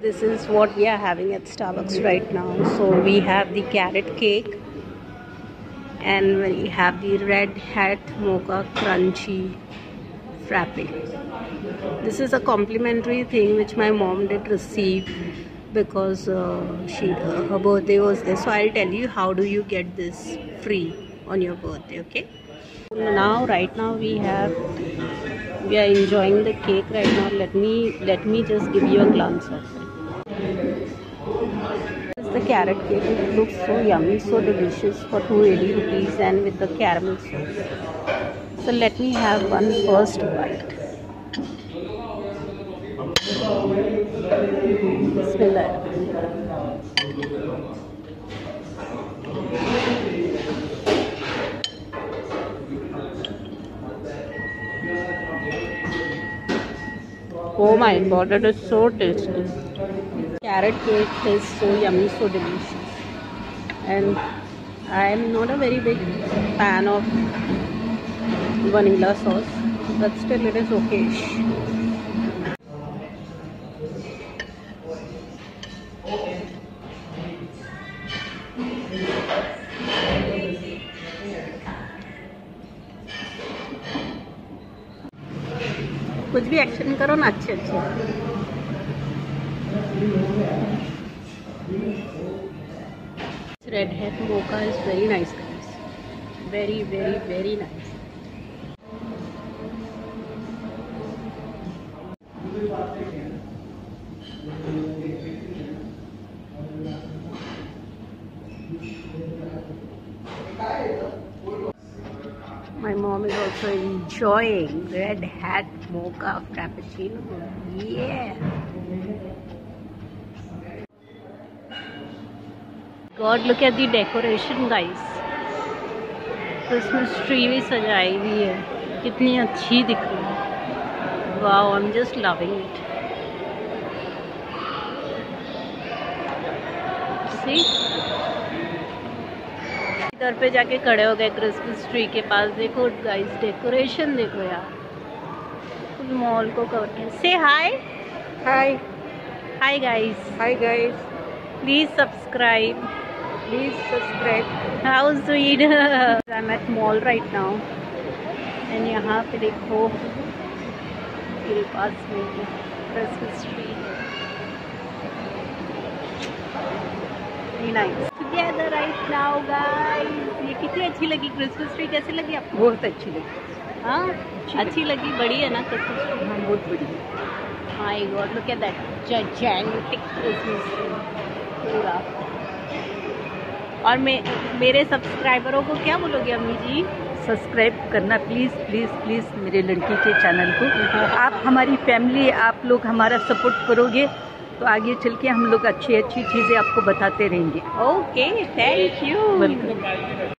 This is what we are having at Starbucks right now. So we have the carrot cake and we have the red hat mocha crunchy frappe. This is a complimentary thing which my mom did receive because uh, she uh, her birthday was there. So I'll tell you how do you get this free on your birthday. Okay. Now right now we have we are enjoying the cake right now. Let me let me just give you a glance of it. Carrot cake. It looks so yummy, so delicious for 280 rupees and with the caramel sauce. So let me have one first bite. Oh my god, it is so tasty. Carrot cake is so yummy, so delicious. And I am not a very big fan of vanilla sauce, but still it is okay. कुछ भी action करो ना अच्छे अच्छे This red hat mocha is very nice guys. Very, very, very nice. My mom is also enjoying red hat mocha frappuccino. Yeah. God, look at the decoration, guys. Christmas tree भी सजाई हुई है। कितनी अच्छी दिख रही है। Wow I am just loving it see इधर पे जाके खड़े हो गए क्रिसमस ट्री के पास। देखो गाइस डेकोरेशन देखो यार। फुल मॉल को कवर किया। Say hi hi hi guys hi guys please subscribe subscribe how sweet I am at mall right now and यहाँ पे देखो मेरे पास में क्रिसमस ट्री है। Nice together right now guys ये कितनी अच्छी लगी क्रिसमस ट्री कैसी लगी आपको? बहुत अच्छी लगी। हाँ? अच्छी लगी बड़ी है ना क्रिसमस ट्री हाँ बहुत बड़ी। My God look at that Christmas tree पूरा और मे, मेरे सब्सक्राइबरों को क्या बोलोगे अम्मी जी? सब्सक्राइब करना प्लीज़ प्लीज़ प्लीज़ मेरे लड़की के चैनल को। आप हमारी फैमिली आप लोग हमारा सपोर्ट करोगे तो आगे चल के हम लोग अच्छी अच्छी चीज़ें आपको बताते रहेंगे। Okay thank you welcome